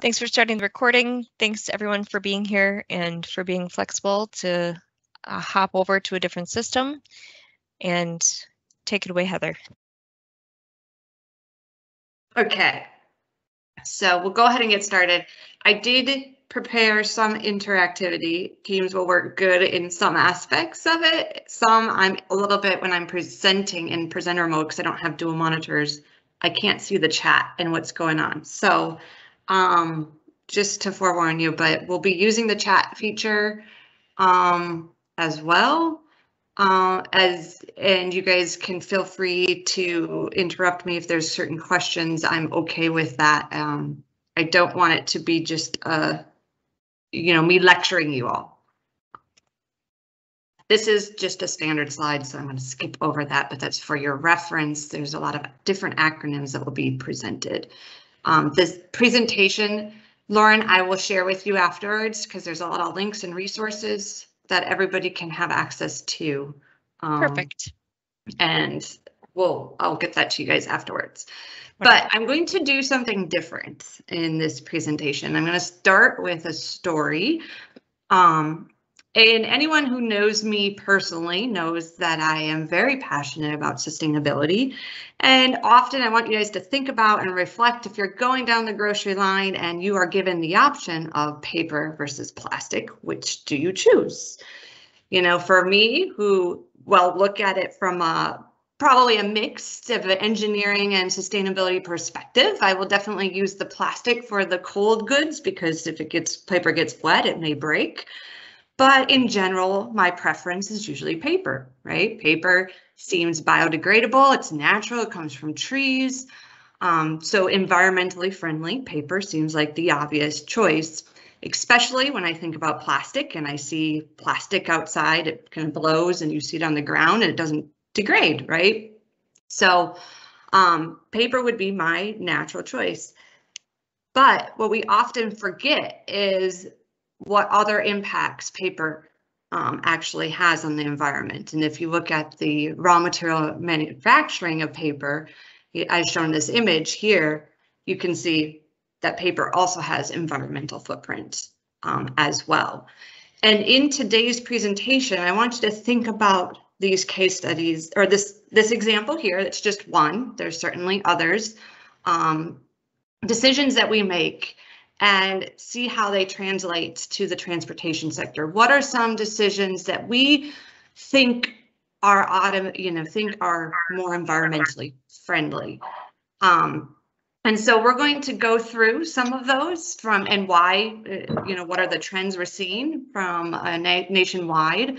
Thanks for starting the recording. Thanks everyone for being here and for being flexible to uh, hop over to a different system. And take it away, Heather. Okay, so we'll go ahead and get started. I did prepare some interactivity. Teams will work good in some aspects of it. Some I'm a little bit when I'm presenting in presenter mode because I don't have dual monitors. I can't see the chat and what's going on. So um, just to forewarn you, but we'll be using the chat feature um, as well. Uh, as and you guys can feel free to interrupt me if there's certain questions. I'm okay with that. Um, I don't want it to be just uh, you know, me lecturing you all. This is just a standard slide, so I'm going to skip over that, but that's for your reference. There's a lot of different acronyms that will be presented. Um, this presentation, Lauren, I will share with you afterwards because there's a lot of links and resources that everybody can have access to. Um, Perfect. And we'll, I'll get that to you guys afterwards. But I'm going to do something different in this presentation. I'm going to start with a story. Um, and anyone who knows me personally knows that I am very passionate about sustainability. And often I want you guys to think about and reflect if you're going down the grocery line and you are given the option of paper versus plastic, which do you choose? You know, for me, who, well, look at it from a probably a mix of an engineering and sustainability perspective. I will definitely use the plastic for the cold goods because if it gets paper gets wet, it may break. But in general, my preference is usually paper, right? Paper seems biodegradable, it's natural, it comes from trees. Um, so environmentally friendly paper seems like the obvious choice, especially when I think about plastic and I see plastic outside, it kind of blows and you see it on the ground and it doesn't degrade, right? So um, paper would be my natural choice. But what we often forget is what other impacts paper um, actually has on the environment. And if you look at the raw material manufacturing of paper, I've shown this image here, you can see that paper also has environmental footprint um, as well. And in today's presentation, I want you to think about these case studies or this this example here. It's just one. There's certainly others. Um, decisions that we make and see how they translate to the transportation sector. What are some decisions that we think are autom you know think are more environmentally friendly? Um, and so we're going to go through some of those from and why, uh, you know, what are the trends we're seeing from uh, na nationwide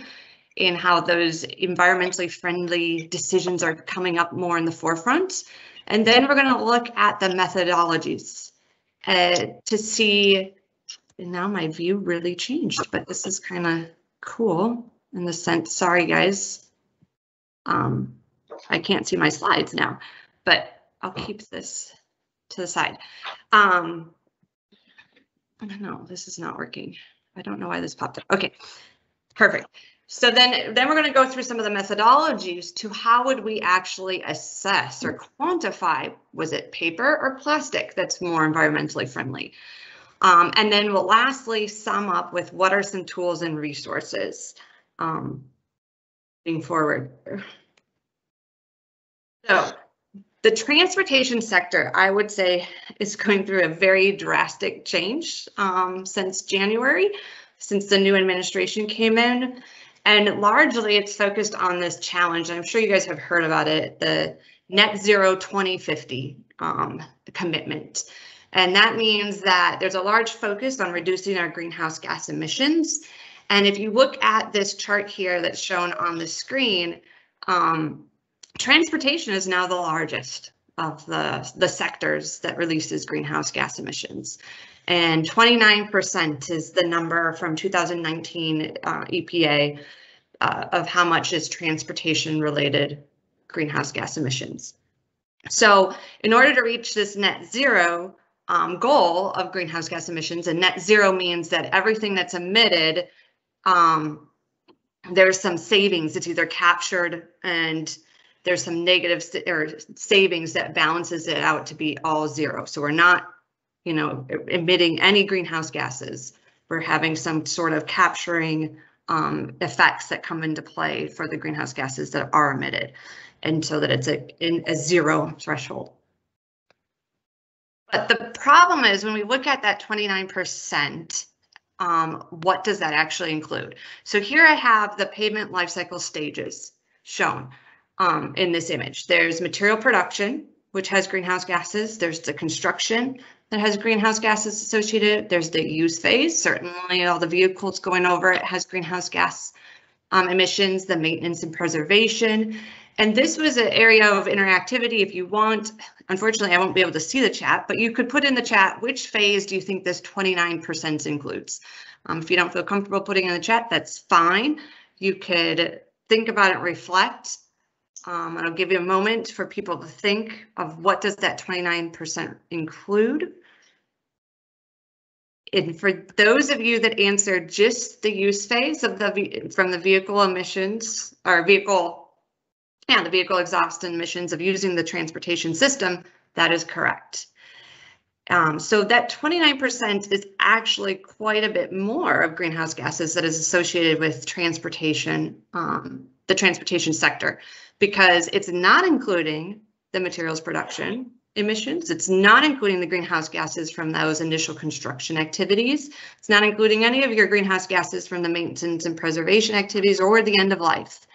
in how those environmentally friendly decisions are coming up more in the forefront. And then we're going to look at the methodologies uh, to see, and now my view really changed, but this is kind of cool in the sense, sorry guys, um, I can't see my slides now, but I'll keep this to the side. Um, no, this is not working. I don't know why this popped up. Okay, perfect. So then, then we're going to go through some of the methodologies to how would we actually assess or quantify, was it paper or plastic that's more environmentally friendly? Um, and then we'll lastly sum up with what are some tools and resources um, moving forward. So the transportation sector, I would say, is going through a very drastic change um, since January, since the new administration came in. And largely it's focused on this challenge. I'm sure you guys have heard about it, the net zero 2050 um, commitment. And that means that there's a large focus on reducing our greenhouse gas emissions. And if you look at this chart here that's shown on the screen, um, transportation is now the largest of the, the sectors that releases greenhouse gas emissions. And 29% is the number from 2019 uh, EPA uh, of how much is transportation related greenhouse gas emissions. So in order to reach this net zero um, goal of greenhouse gas emissions, and net zero means that everything that's emitted, um, there's some savings. It's either captured and there's some negative or savings that balances it out to be all zero. So we're not you know, emitting any greenhouse gases. We're having some sort of capturing um, effects that come into play for the greenhouse gases that are emitted, and so that it's a, in a zero threshold. But the problem is when we look at that 29%, um, what does that actually include? So here I have the pavement life cycle stages shown um, in this image. There's material production, which has greenhouse gases. There's the construction that has greenhouse gases associated. There's the use phase. Certainly all the vehicles going over it has greenhouse gas um, emissions, the maintenance and preservation. And this was an area of interactivity. If you want, unfortunately, I won't be able to see the chat, but you could put in the chat, which phase do you think this 29% includes? Um, if you don't feel comfortable putting in the chat, that's fine. You could think about it, reflect. Um, and I'll give you a moment for people to think of what does that 29% include. And for those of you that answered just the use phase of the from the vehicle emissions or vehicle and the vehicle exhaust emissions of using the transportation system, that is correct. Um, so that 29% is actually quite a bit more of greenhouse gases that is associated with transportation, um, the transportation sector, because it's not including the materials production emissions. It's not including the greenhouse gases from those initial construction activities. It's not including any of your greenhouse gases from the maintenance and preservation activities or the end of life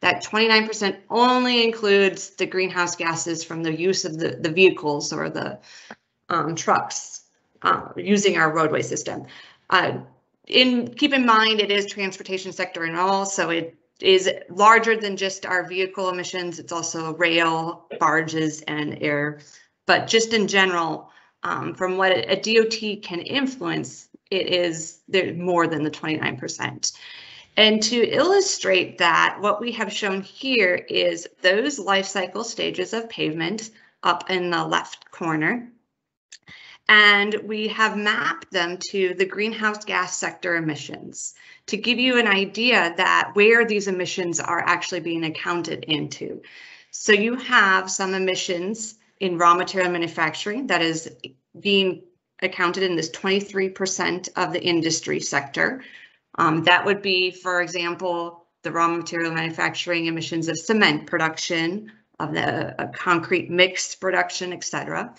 that 29% only includes the greenhouse gases from the use of the, the vehicles or the um, trucks uh, using our roadway system. Uh, in keep in mind, it is transportation sector and all, so it is larger than just our vehicle emissions. It's also rail, barges, and air. But just in general, um, from what a DOT can influence, it is there more than the 29%. And to illustrate that, what we have shown here is those life cycle stages of pavement up in the left corner. And we have mapped them to the greenhouse gas sector emissions to give you an idea that where these emissions are actually being accounted into. So you have some emissions in raw material manufacturing that is being accounted in this 23% of the industry sector. Um, that would be, for example, the raw material manufacturing emissions of cement production, of the uh, concrete mix production, etc.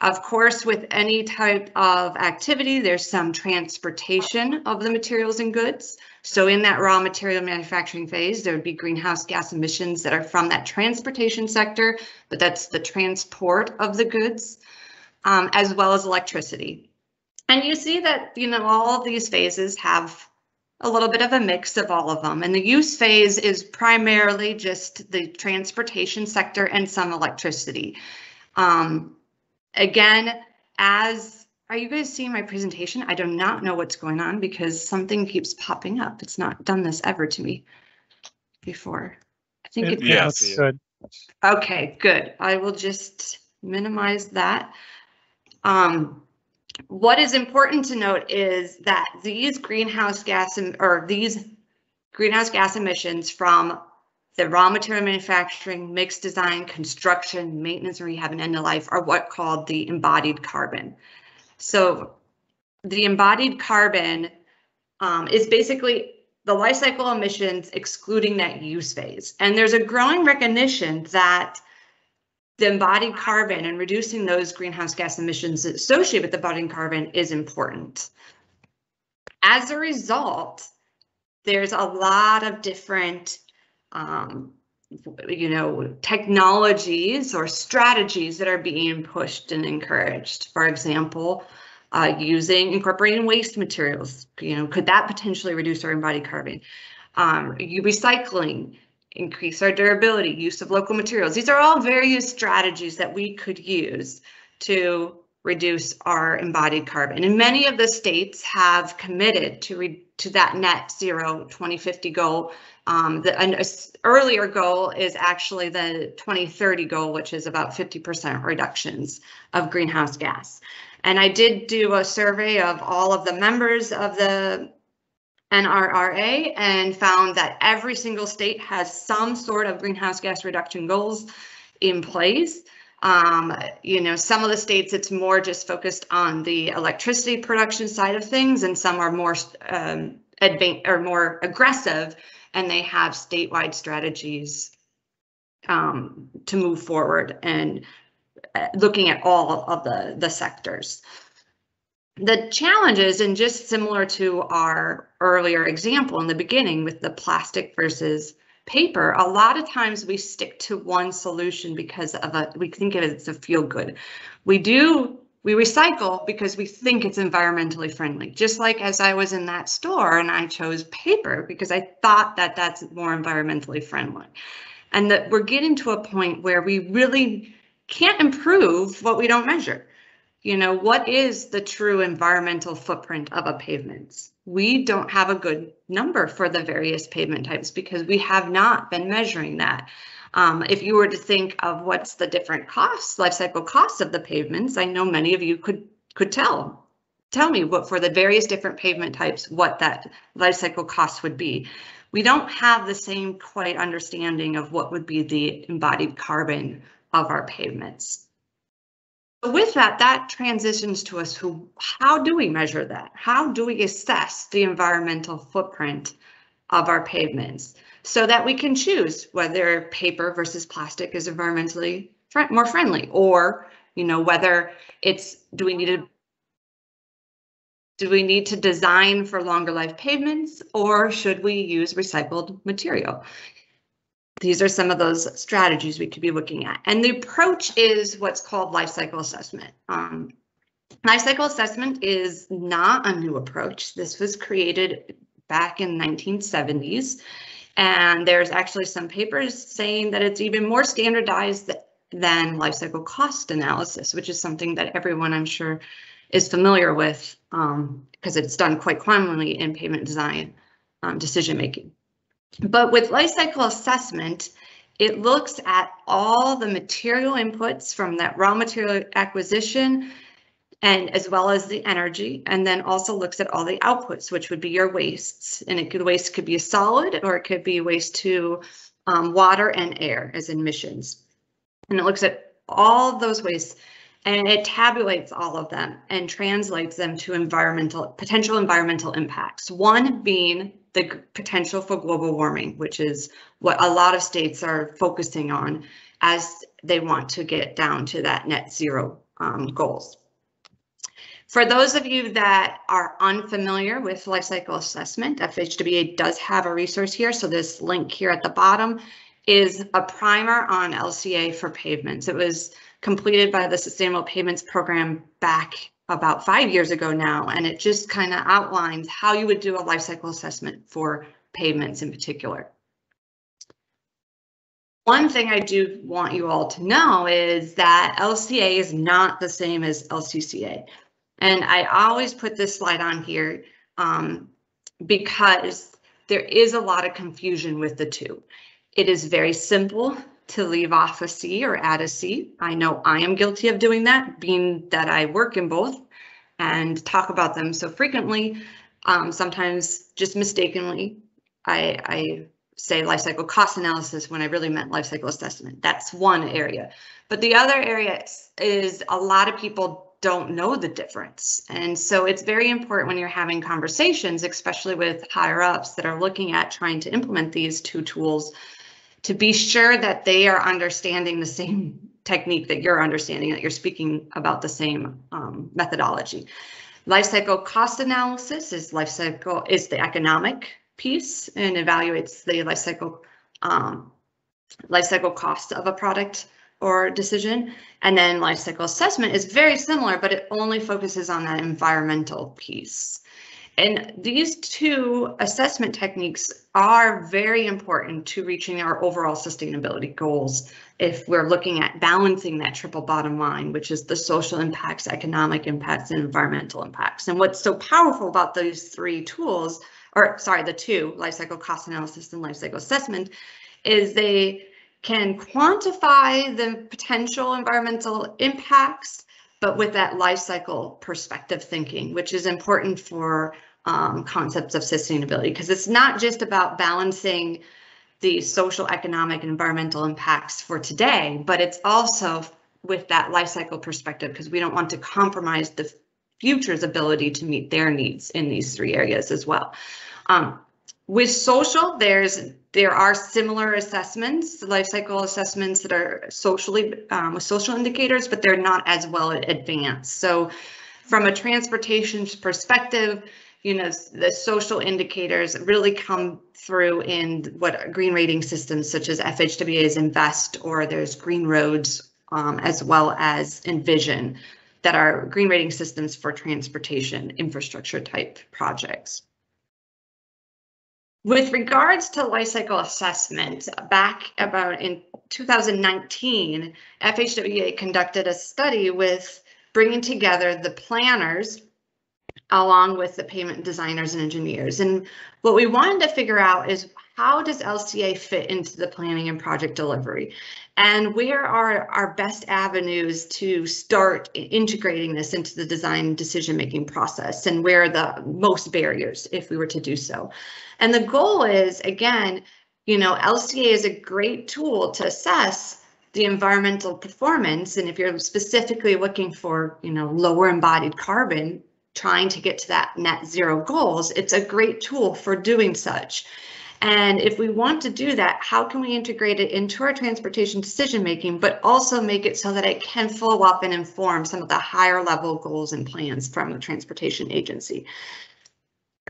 Of course, with any type of activity, there's some transportation of the materials and goods. So in that raw material manufacturing phase, there would be greenhouse gas emissions that are from that transportation sector, but that's the transport of the goods, um, as well as electricity. And you see that, you know, all of these phases have a little bit of a mix of all of them. And the use phase is primarily just the transportation sector and some electricity. Um, again, as are you guys seeing my presentation? I do not know what's going on because something keeps popping up. It's not done this ever to me before. I think it, Yeah, That's see good. Okay, good. I will just minimize that. Um, what is important to note is that these greenhouse gas em- or these greenhouse gas emissions from the raw material manufacturing, mixed design, construction, maintenance, and rehab, and end of life are what called the embodied carbon. So the embodied carbon um, is basically the life cycle emissions excluding that use phase. And there's a growing recognition that the embodied carbon and reducing those greenhouse gas emissions associated with the embodied carbon is important. As a result, there's a lot of different, um, you know, technologies or strategies that are being pushed and encouraged. For example, uh, using incorporating waste materials, you know, could that potentially reduce our embodied carbon? Um, recycling, increase our durability, use of local materials. These are all various strategies that we could use to reduce our embodied carbon. And many of the states have committed to to that net zero 2050 goal. Um, the an earlier goal is actually the 2030 goal, which is about 50% reductions of greenhouse gas. And I did do a survey of all of the members of the NRRA and found that every single state has some sort of greenhouse gas reduction goals in place. Um, you know, some of the states it's more just focused on the electricity production side of things, and some are more um, advanced or more aggressive, and they have statewide strategies um, to move forward and uh, looking at all of the the sectors. The challenges, and just similar to our earlier example in the beginning with the plastic versus paper, a lot of times we stick to one solution because of a, we think it as a feel good. We do, we recycle because we think it's environmentally friendly. Just like as I was in that store and I chose paper because I thought that that's more environmentally friendly. And that we're getting to a point where we really can't improve what we don't measure. You know, what is the true environmental footprint of a pavement? We don't have a good number for the various pavement types because we have not been measuring that. Um, if you were to think of what's the different costs, life cycle costs of the pavements, I know many of you could could tell. Tell me what for the various different pavement types, what that life cycle cost would be. We don't have the same quite understanding of what would be the embodied carbon of our pavements with that, that transitions to us who, how do we measure that? How do we assess the environmental footprint of our pavements so that we can choose whether paper versus plastic is environmentally fr more friendly or, you know, whether it's, do we need to do we need to design for longer life pavements or should we use recycled material? These are some of those strategies we could be looking at. And the approach is what's called life cycle assessment. Um, life cycle assessment is not a new approach. This was created back in 1970s. And there's actually some papers saying that it's even more standardized than life cycle cost analysis, which is something that everyone I'm sure is familiar with because um, it's done quite commonly in pavement design um, decision making. But with life cycle assessment, it looks at all the material inputs from that raw material acquisition and as well as the energy, and then also looks at all the outputs, which would be your wastes. And it could waste could be a solid or it could be waste to um, water and air as emissions. And it looks at all those wastes and it tabulates all of them and translates them to environmental potential environmental impacts. One being the potential for global warming, which is what a lot of states are focusing on as they want to get down to that net zero um, goals. For those of you that are unfamiliar with life cycle assessment, FHWA does have a resource here. So this link here at the bottom is a primer on LCA for pavements. It was completed by the Sustainable Pavements Program back about five years ago now, and it just kind of outlines how you would do a life cycle assessment for pavements in particular. One thing I do want you all to know is that LCA is not the same as LCCA. And I always put this slide on here um, because there is a lot of confusion with the two. It is very simple to leave off a C or add a C. I know I am guilty of doing that, being that I work in both and talk about them so frequently. Um, sometimes just mistakenly, I, I say life cycle cost analysis when I really meant life cycle assessment. That's one area. But the other area is a lot of people don't know the difference. And so it's very important when you're having conversations, especially with higher ups that are looking at trying to implement these two tools to be sure that they are understanding the same technique that you're understanding, that you're speaking about the same um, methodology. Life cycle cost analysis is life cycle is the economic piece and evaluates the life cycle um, life cycle cost of a product or decision. And then life cycle assessment is very similar, but it only focuses on that environmental piece. And these two assessment techniques are very important to reaching our overall sustainability goals if we're looking at balancing that triple bottom line, which is the social impacts, economic impacts, and environmental impacts. And what's so powerful about those three tools, or sorry, the two, life cycle cost analysis and life cycle assessment, is they can quantify the potential environmental impacts, but with that life cycle perspective thinking, which is important for um, concepts of sustainability because it's not just about balancing the social, economic, and environmental impacts for today, but it's also with that life cycle perspective because we don't want to compromise the future's ability to meet their needs in these three areas as well. Um, with social, there's there are similar assessments, life cycle assessments that are socially um, with social indicators, but they're not as well advanced. So from a transportation perspective, you know, the social indicators really come through in what green rating systems such as FHWA's Invest or there's Green Roads um, as well as Envision that are green rating systems for transportation infrastructure type projects. With regards to life cycle assessment, back about in 2019, FHWA conducted a study with bringing together the planners along with the pavement designers and engineers. And what we wanted to figure out is how does LCA fit into the planning and project delivery? And where are our best avenues to start integrating this into the design decision making process and where are the most barriers if we were to do so? And the goal is, again, you know, LCA is a great tool to assess the environmental performance. And if you're specifically looking for, you know, lower embodied carbon, trying to get to that net zero goals, it's a great tool for doing such. And if we want to do that, how can we integrate it into our transportation decision making, but also make it so that it can follow up and inform some of the higher level goals and plans from the transportation agency?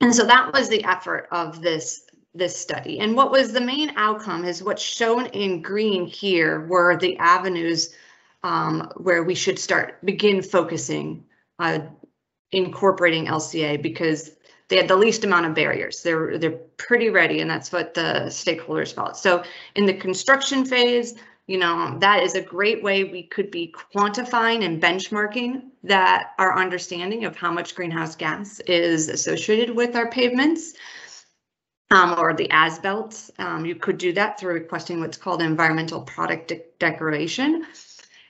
And so that was the effort of this this study. And what was the main outcome is what's shown in green here were the avenues um, where we should start begin focusing uh, incorporating LCA because they had the least amount of barriers. They're they're pretty ready, and that's what the stakeholders felt. So in the construction phase, you know, that is a great way we could be quantifying and benchmarking that our understanding of how much greenhouse gas is associated with our pavements. Um, or the as-built. Um, you could do that through requesting what's called environmental product de declaration.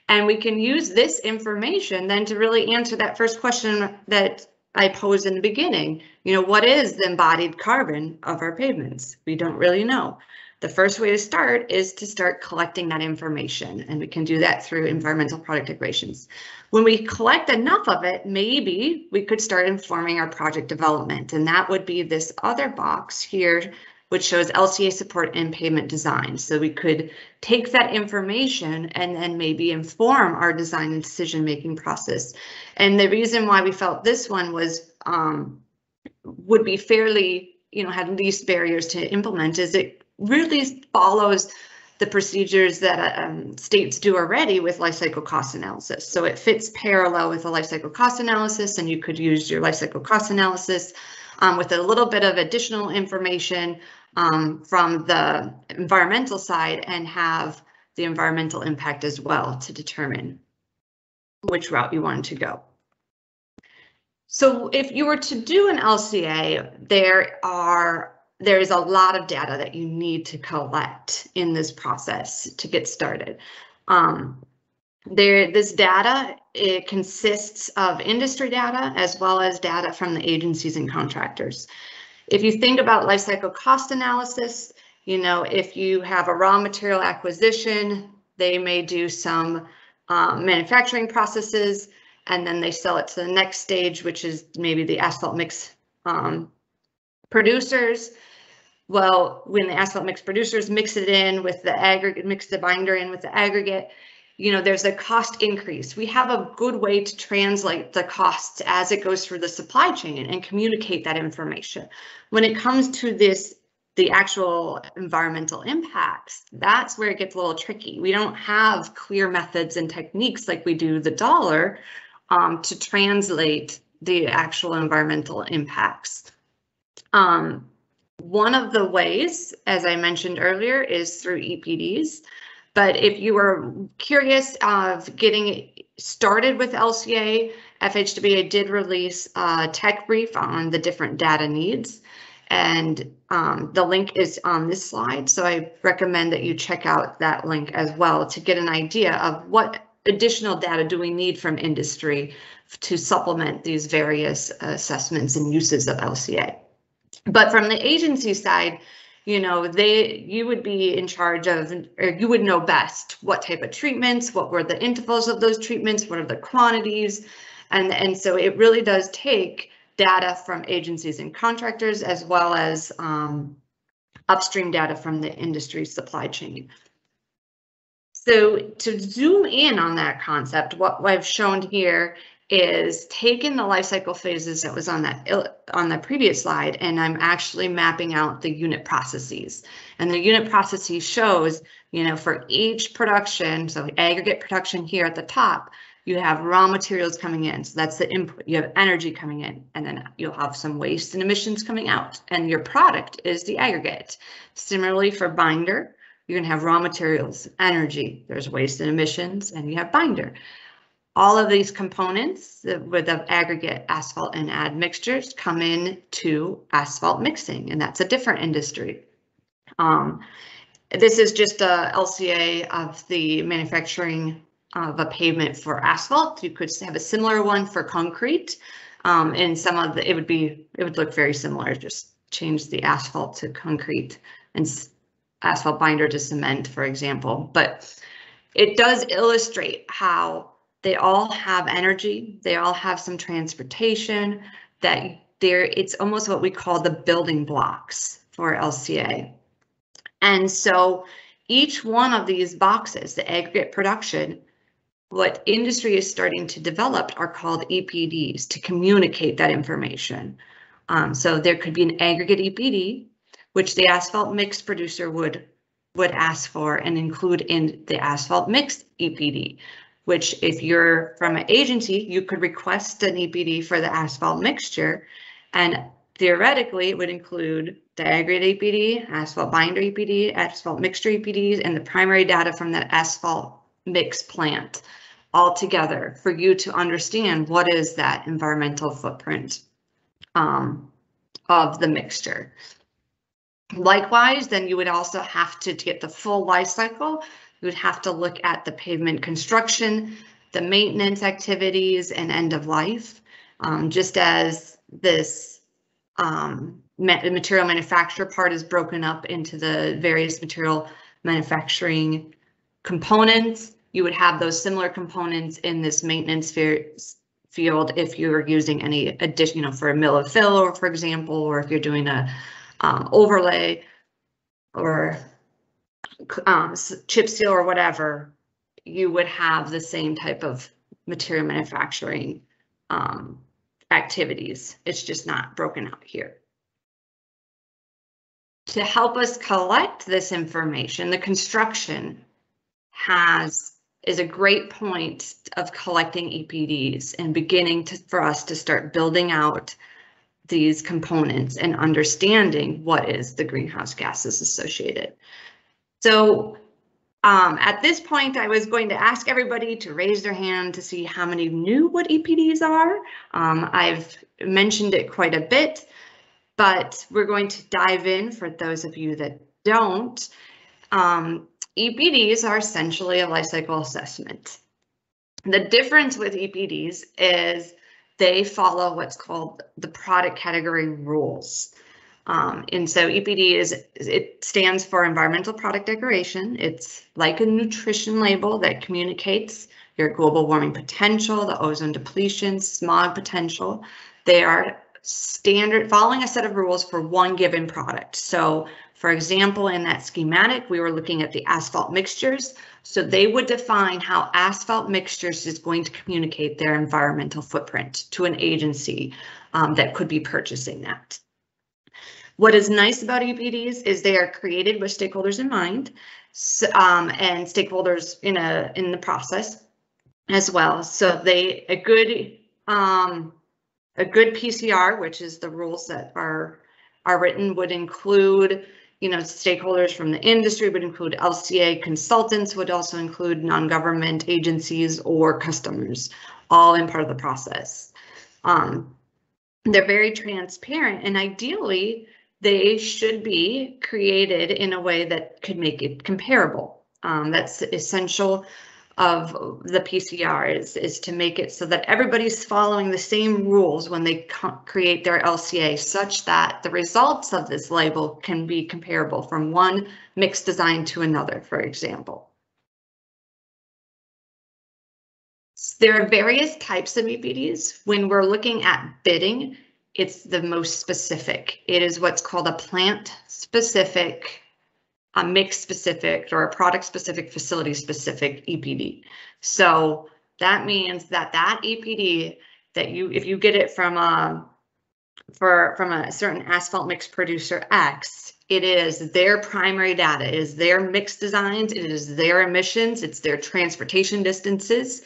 And we can use this information then to really answer that first question that I posed in the beginning. You know, what is the embodied carbon of our pavements? We don't really know. The first way to start is to start collecting that information, and we can do that through environmental product declarations. When we collect enough of it, maybe we could start informing our project development, and that would be this other box here which shows LCA support and pavement design. So we could take that information and then maybe inform our design and decision making process. And the reason why we felt this one was um, would be fairly, you know, had least barriers to implement is it really follows the procedures that um, states do already with life cycle cost analysis. So it fits parallel with the life cycle cost analysis and you could use your life cycle cost analysis um, with a little bit of additional information um, from the environmental side and have the environmental impact as well to determine which route you want to go. So if you were to do an LCA, there are there is a lot of data that you need to collect in this process to get started. Um, there, this data it consists of industry data as well as data from the agencies and contractors. If you think about life cycle cost analysis, you know, if you have a raw material acquisition, they may do some um, manufacturing processes and then they sell it to the next stage, which is maybe the asphalt mix um, producers. Well, when the asphalt mix producers mix it in with the aggregate, mix the binder in with the aggregate, you know, there's a cost increase. We have a good way to translate the costs as it goes through the supply chain and communicate that information. When it comes to this, the actual environmental impacts, that's where it gets a little tricky. We don't have clear methods and techniques like we do the dollar um, to translate the actual environmental impacts. Um, one of the ways, as I mentioned earlier, is through EPDs. But if you are curious of getting started with LCA, FHWA did release a tech brief on the different data needs. And um, the link is on this slide. So I recommend that you check out that link as well to get an idea of what additional data do we need from industry to supplement these various assessments and uses of LCA. But from the agency side, you know, they you would be in charge of, or you would know best what type of treatments, what were the intervals of those treatments, what are the quantities, and and so it really does take data from agencies and contractors as well as um, upstream data from the industry supply chain. So to zoom in on that concept, what I've shown here is taking the life cycle phases that was on that on the previous slide, and I'm actually mapping out the unit processes. And the unit processes shows, you know, for each production, so aggregate production here at the top, you have raw materials coming in. So that's the input. You have energy coming in, and then you'll have some waste and emissions coming out. And your product is the aggregate. Similarly for binder, you're going to have raw materials, energy, there's waste and emissions, and you have binder. All of these components with the aggregate asphalt and admixtures come in to asphalt mixing, and that's a different industry. Um, this is just a LCA of the manufacturing of a pavement for asphalt. You could have a similar one for concrete. Um, and some of the, it would be, it would look very similar, just change the asphalt to concrete and asphalt binder to cement, for example. But it does illustrate how they all have energy, they all have some transportation, that there it's almost what we call the building blocks for LCA. And so each one of these boxes, the aggregate production, what industry is starting to develop are called EPDs to communicate that information. Um, so there could be an aggregate EPD which the asphalt mix producer would would ask for and include in the asphalt mix EPD, which if you're from an agency, you could request an EPD for the asphalt mixture and theoretically it would include aggregate EPD, asphalt binder EPD, asphalt mixture EPDs, and the primary data from that asphalt mix plant all together for you to understand what is that environmental footprint um, of the mixture. Likewise, then you would also have to get the full life cycle, you would have to look at the pavement construction, the maintenance activities and end of life, um, just as this um, material manufacturer part is broken up into the various material manufacturing components. You would have those similar components in this maintenance field if you're using any addition, you know, for a mill of fill, or for example, or if you're doing a um, overlay or um, chip seal or whatever, you would have the same type of material manufacturing um, activities. It's just not broken out here. To help us collect this information, the construction has is a great point of collecting EPDs and beginning to, for us to start building out these components and understanding what is the greenhouse gases associated. So um, at this point, I was going to ask everybody to raise their hand to see how many knew what EPDs are. Um, I've mentioned it quite a bit, but we're going to dive in for those of you that don't. Um, EPDs are essentially a life cycle assessment. The difference with EPDs is they follow what's called the product category rules. Um, and so EPD is, it stands for environmental product declaration. It's like a nutrition label that communicates your global warming potential, the ozone depletion, smog potential. They are standard, following a set of rules for one given product. So for example, in that schematic, we were looking at the asphalt mixtures. So they would define how asphalt mixtures is going to communicate their environmental footprint to an agency um, that could be purchasing that. What is nice about EPDs is they are created with stakeholders in mind um, and stakeholders in a in the process as well. So they a good um, a good PCR, which is the rules that are are written, would include you know, stakeholders from the industry would include LCA consultants, would also include non-government agencies or customers, all in part of the process. Um, they're very transparent and ideally they should be created in a way that could make it comparable. Um, that's essential of the PCR is, is to make it so that everybody's following the same rules when they create their LCA such that the results of this label can be comparable from one mixed design to another, for example. There are various types of EPDs. When we're looking at bidding, it's the most specific. It is what's called a plant specific a mix specific or a product specific facility specific EPD. So that means that that EPD that you if you get it from a for from a certain asphalt mix producer X, it is their primary data, it is their mix designs, it is their emissions, it's their transportation distances.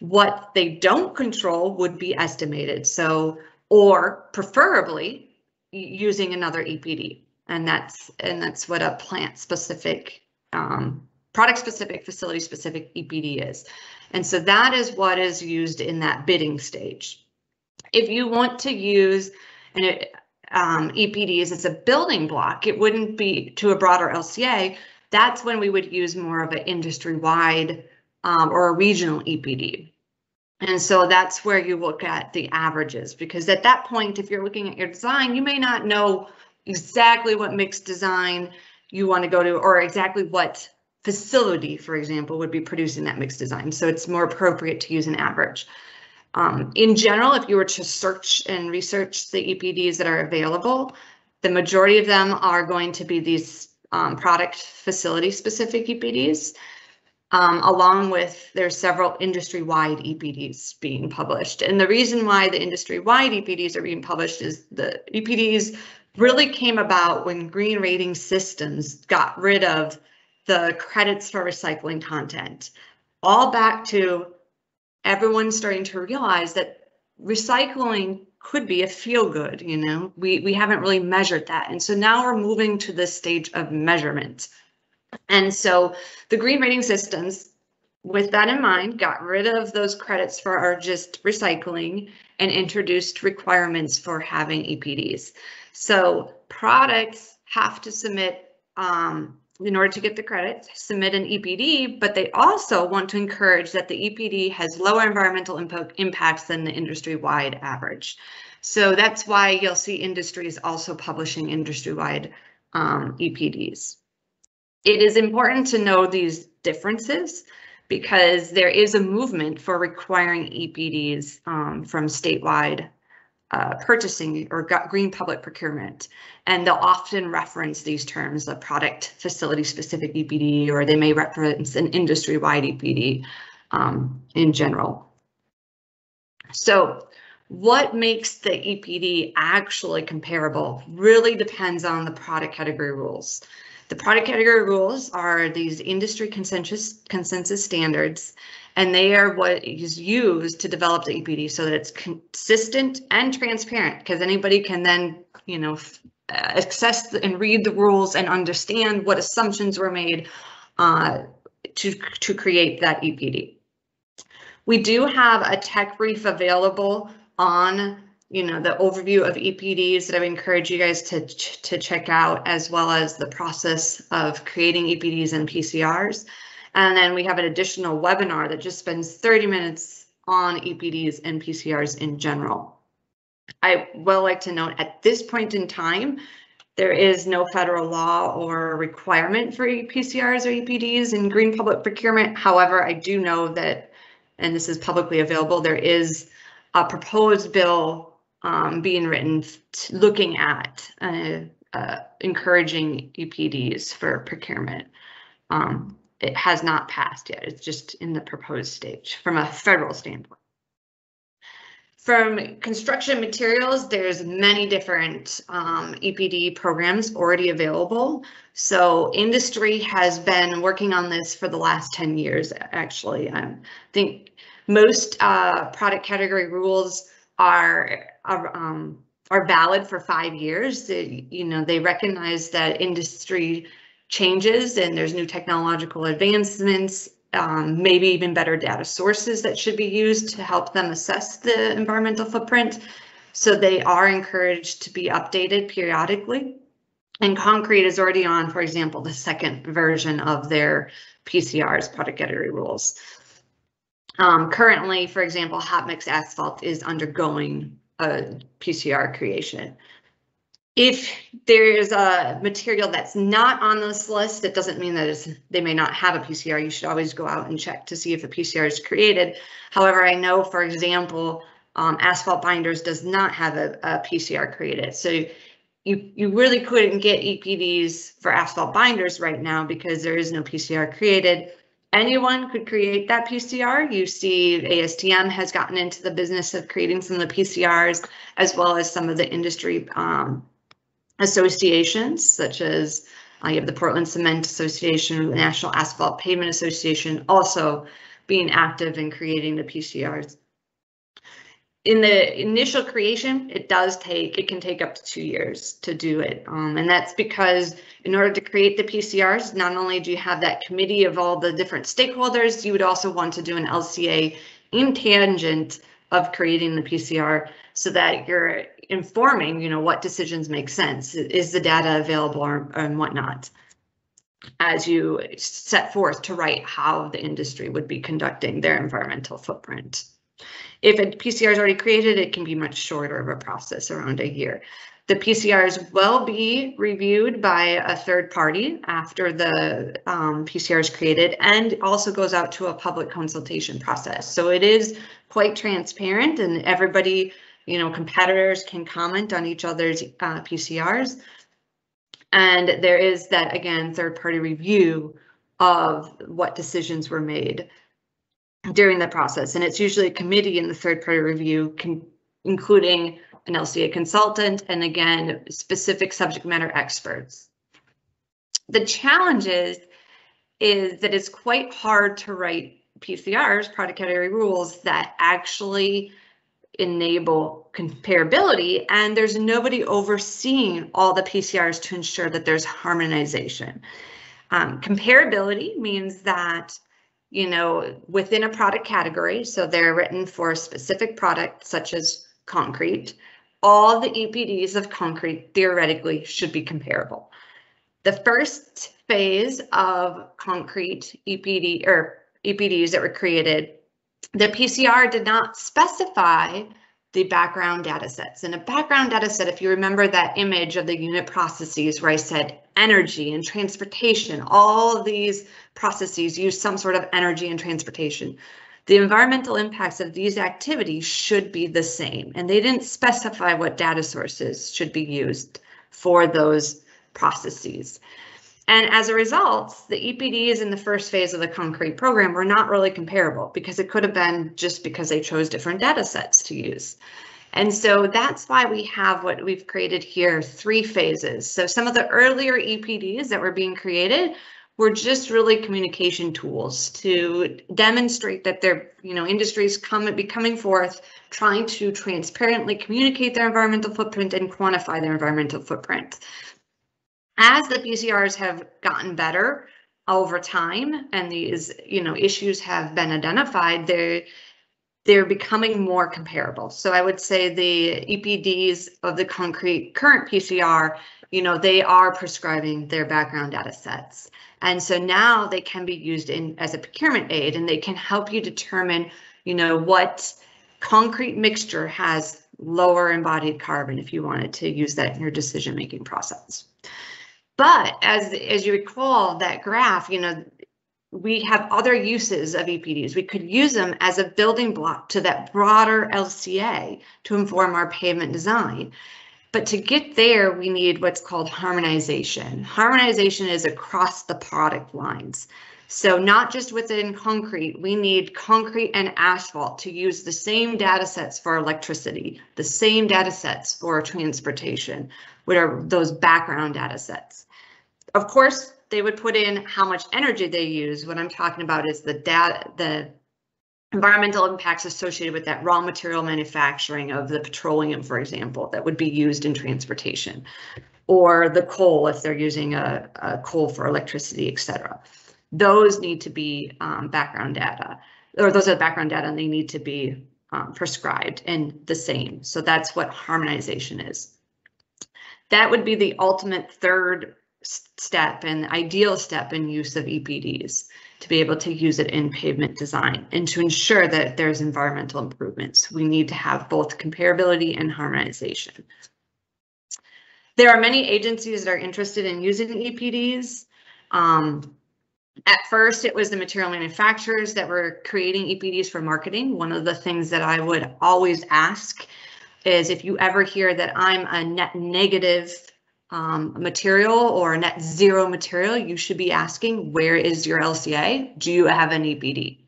What they don't control would be estimated. So or preferably using another EPD and that's and that's what a plant specific um, product specific facility specific EPD is. And so that is what is used in that bidding stage. If you want to use an um, EPDs as a building block, it wouldn't be to a broader LCA. That's when we would use more of an industry wide um, or a regional EPD. And so that's where you look at the averages because at that point, if you're looking at your design, you may not know exactly what mixed design you want to go to or exactly what facility, for example, would be producing that mixed design. So it's more appropriate to use an average. Um, in general, if you were to search and research the EPDs that are available, the majority of them are going to be these um, product facility specific EPDs. Um, along with there's several industry-wide EPDs being published. And the reason why the industry-wide EPDs are being published is the EPDs really came about when green rating systems got rid of the credits for recycling content. All back to everyone starting to realize that recycling could be a feel good, you know, we, we haven't really measured that. And so now we're moving to this stage of measurement. And so the green rating systems, with that in mind, got rid of those credits for our just recycling and introduced requirements for having EPDs. So products have to submit, um, in order to get the credit, submit an EPD, but they also want to encourage that the EPD has lower environmental impact, impacts than the industry-wide average. So that's why you'll see industries also publishing industry-wide um, EPDs. It is important to know these differences because there is a movement for requiring EPDs um, from statewide uh, purchasing or green public procurement. And they'll often reference these terms, a product facility specific EPD, or they may reference an industry wide EPD um, in general. So what makes the EPD actually comparable really depends on the product category rules. The product category rules are these industry consensus, consensus standards and they are what is used to develop the EPD so that it's consistent and transparent because anybody can then, you know, access and read the rules and understand what assumptions were made uh, to, to create that EPD. We do have a tech brief available on you know the overview of EPDs that I encourage you guys to to check out as well as the process of creating EPDs and PCRs. And then we have an additional webinar that just spends 30 minutes on EPDs and PCRs in general. I will like to note at this point in time, there is no federal law or requirement for PCRs or EPDs in green public procurement. However, I do know that, and this is publicly available, there is a proposed bill um, being written looking at uh, uh, encouraging EPDs for procurement. Um, it has not passed yet. It's just in the proposed stage from a federal standpoint. From construction materials, there's many different um, EPD programs already available. So industry has been working on this for the last 10 years, actually. I think most uh, product category rules are, are, um, are valid for five years. They, you know, they recognize that industry changes and there's new technological advancements, um, maybe even better data sources that should be used to help them assess the environmental footprint. So they are encouraged to be updated periodically. And Concrete is already on, for example, the second version of their PCRs, product category rules. Um, currently, for example, hot mix asphalt is undergoing a PCR creation. If there is a material that's not on this list, it doesn't mean that they may not have a PCR. You should always go out and check to see if a PCR is created. However, I know, for example, um, asphalt binders does not have a, a PCR created. So you, you really couldn't get EPDs for asphalt binders right now because there is no PCR created. Anyone could create that PCR. You see ASTM has gotten into the business of creating some of the PCRs as well as some of the industry um, associations such as uh, you have the Portland Cement Association, the National Asphalt Pavement Association also being active in creating the PCRs. In the initial creation, it does take, it can take up to two years to do it. Um, and that's because in order to create the PCRs, not only do you have that committee of all the different stakeholders, you would also want to do an LCA in tangent of creating the PCR so that you're informing, you know, what decisions make sense. Is the data available or, and whatnot? As you set forth to write how the industry would be conducting their environmental footprint. If a PCR is already created, it can be much shorter of a process, around a year. The PCRs will be reviewed by a third party after the um, PCR is created and also goes out to a public consultation process. So it is quite transparent and everybody you know, competitors can comment on each other's uh, PCRs. And there is that, again, third party review of what decisions were made during the process. And it's usually a committee in the third party review, including an LCA consultant and again, specific subject matter experts. The challenge is, is that it's quite hard to write PCRs, product category rules, that actually enable comparability and there's nobody overseeing all the PCRs to ensure that there's harmonization. Um, comparability means that, you know, within a product category, so they're written for a specific product such as concrete, all the EPDs of concrete theoretically should be comparable. The first phase of concrete EPD or EPDs that were created the PCR did not specify the background data sets. And a background data set, if you remember that image of the unit processes where I said energy and transportation, all these processes use some sort of energy and transportation. The environmental impacts of these activities should be the same, and they didn't specify what data sources should be used for those processes. And as a result, the EPDs in the first phase of the concrete program were not really comparable because it could have been just because they chose different data sets to use. And so that's why we have what we've created here, three phases. So some of the earlier EPDs that were being created were just really communication tools to demonstrate that their you know industries come be coming forth trying to transparently communicate their environmental footprint and quantify their environmental footprint as the PCRs have gotten better over time and these you know issues have been identified, they're they're becoming more comparable. So I would say the EPDs of the concrete current PCR, you know, they are prescribing their background data sets. And so now they can be used in as a procurement aid and they can help you determine, you know, what concrete mixture has lower embodied carbon if you wanted to use that in your decision making process. But as as you recall that graph, you know, we have other uses of EPDs. We could use them as a building block to that broader LCA to inform our pavement design. But to get there, we need what's called harmonization. Harmonization is across the product lines. So not just within concrete, we need concrete and asphalt to use the same data sets for electricity, the same data sets for transportation, what are those background data sets. Of course, they would put in how much energy they use. What I'm talking about is the data, the environmental impacts associated with that raw material manufacturing of the petroleum, for example, that would be used in transportation, or the coal if they're using a, a coal for electricity, etc. Those need to be um, background data, or those are background data, and they need to be um, prescribed and the same. So that's what harmonization is. That would be the ultimate third step and ideal step in use of EPDs to be able to use it in pavement design and to ensure that there's environmental improvements. We need to have both comparability and harmonization. There are many agencies that are interested in using EPDs. Um, at first, it was the material manufacturers that were creating EPDs for marketing. One of the things that I would always ask is if you ever hear that I'm a net negative um, material or net zero material, you should be asking, where is your LCA? Do you have an EPD?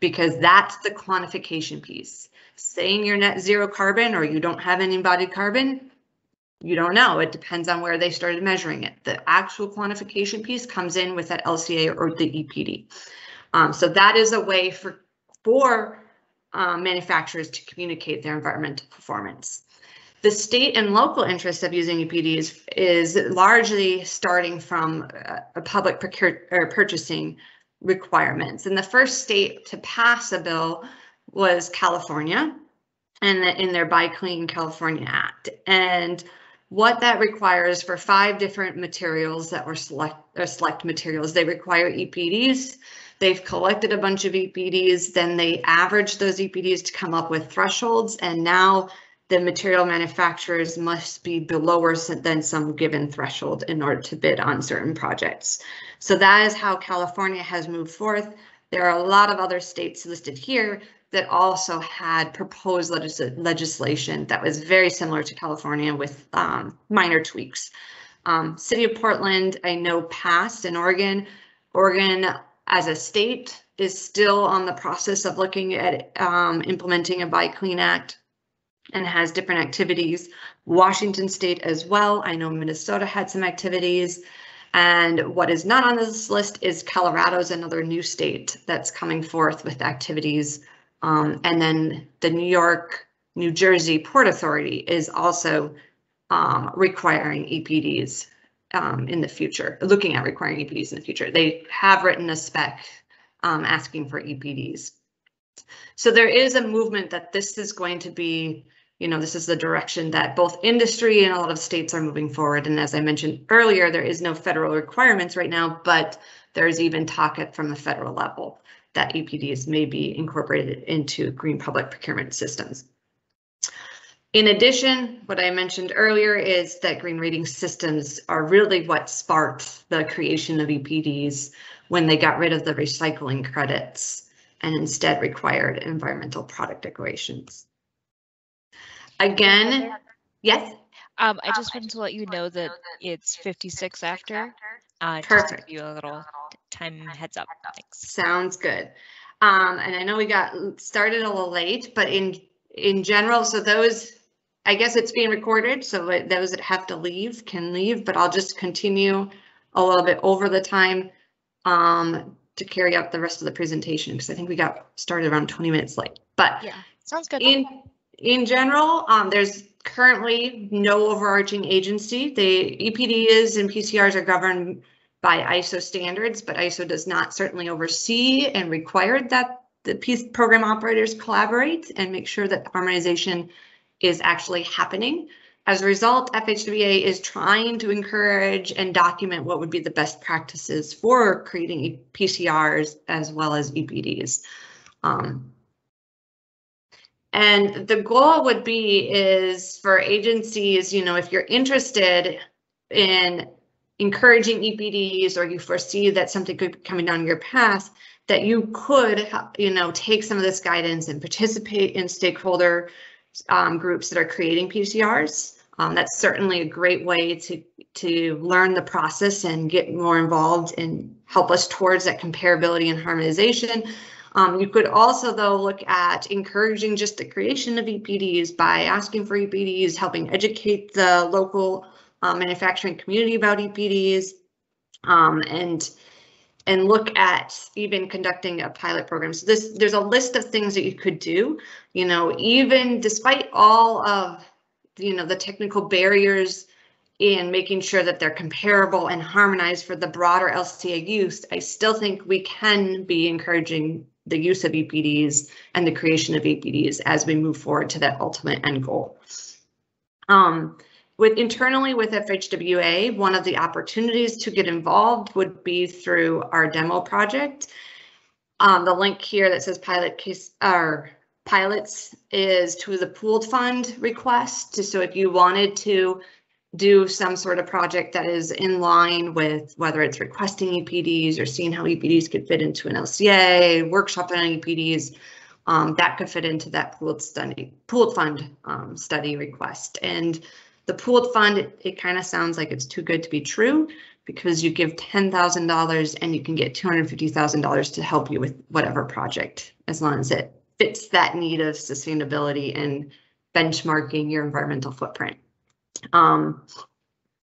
Because that's the quantification piece. Saying you're net zero carbon or you don't have any embodied carbon, you don't know. It depends on where they started measuring it. The actual quantification piece comes in with that LCA or the EPD. Um, so that is a way for for um, manufacturers to communicate their environmental performance. The state and local interest of using EPDs is largely starting from uh, a public procure, purchasing requirements. And the first state to pass a bill was California and in their Buy Clean California Act. And what that requires for five different materials that were select or select materials. They require EPDs. They've collected a bunch of EPDs, then they average those EPDs to come up with thresholds, and now the material manufacturers must be below or than some given threshold in order to bid on certain projects. So that is how California has moved forth. There are a lot of other states listed here that also had proposed legis legislation that was very similar to California with um, minor tweaks. Um, City of Portland, I know passed in Oregon. Oregon as a state is still on the process of looking at um, implementing a Buy Clean Act and has different activities. Washington State as well. I know Minnesota had some activities. And what is not on this list is Colorado's another new state that's coming forth with activities um, and then the New York, New Jersey Port Authority is also um, requiring EPDs um, in the future, looking at requiring EPDs in the future. They have written a spec um, asking for EPDs. So there is a movement that this is going to be, you know, this is the direction that both industry and a lot of states are moving forward. And as I mentioned earlier, there is no federal requirements right now, but there's even talk at from the federal level that EPDs may be incorporated into green public procurement systems. In addition, what I mentioned earlier is that green rating systems are really what sparked the creation of EPDs when they got rid of the recycling credits and instead required environmental product declarations. Again, yes? Um, I just wanted to let you know that it's 56 after. Uh, Perfect. Just to give you a little time heads up. Thanks. Sounds good. Um, and I know we got started a little late, but in in general, so those, I guess it's being recorded, so those that have to leave can leave, but I'll just continue a little bit over the time um, to carry out the rest of the presentation because I think we got started around 20 minutes late. But yeah, sounds good. In in general, um, there's currently no overarching agency. The EPDs and PCRs are governed by ISO standards, but ISO does not certainly oversee and require that the piece program operators collaborate and make sure that harmonization is actually happening. As a result, FHWA is trying to encourage and document what would be the best practices for creating PCRs as well as EPDs. Um, and the goal would be is for agencies, you know, if you're interested in encouraging EPDs or you foresee that something could be coming down your path, that you could, you know, take some of this guidance and participate in stakeholder um, groups that are creating PCRs. Um, that's certainly a great way to to learn the process and get more involved and help us towards that comparability and harmonization. Um, you could also, though, look at encouraging just the creation of EPDs by asking for EPDs, helping educate the local um, manufacturing community about EPDs, um, and and look at even conducting a pilot program. So this there's a list of things that you could do. You know, even despite all of you know the technical barriers in making sure that they're comparable and harmonized for the broader LCA use, I still think we can be encouraging the use of EPDs and the creation of EPDs as we move forward to that ultimate end goal. Um, with internally with FHWA, one of the opportunities to get involved would be through our demo project. Um, the link here that says pilot case or pilots is to the pooled fund request. So if you wanted to do some sort of project that is in line with whether it's requesting EPDs or seeing how EPDs could fit into an LCA, workshop on EPDs, um, that could fit into that pooled study, pooled fund um, study request. And the pooled fund, it, it kind of sounds like it's too good to be true because you give $10,000 and you can get $250,000 to help you with whatever project, as long as it fits that need of sustainability and benchmarking your environmental footprint. Um,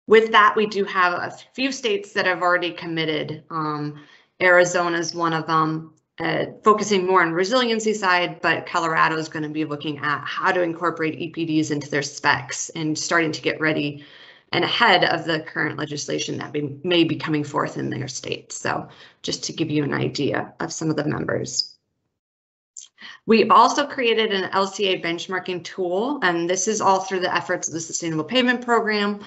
with that, we do have a few states that have already committed. Um, Arizona is one of them, uh, focusing more on resiliency side, but Colorado is going to be looking at how to incorporate EPDs into their specs and starting to get ready and ahead of the current legislation that be, may be coming forth in their state. So just to give you an idea of some of the members. We've also created an LCA benchmarking tool, and this is all through the efforts of the Sustainable Pavement Program.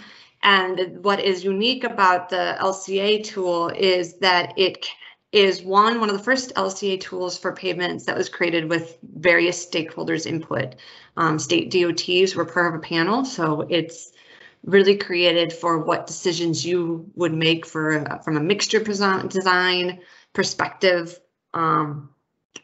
And what is unique about the LCA tool is that it is one, one of the first LCA tools for pavements that was created with various stakeholders input. Um, state DOTs were part of a panel, so it's really created for what decisions you would make for from a mixture design perspective um,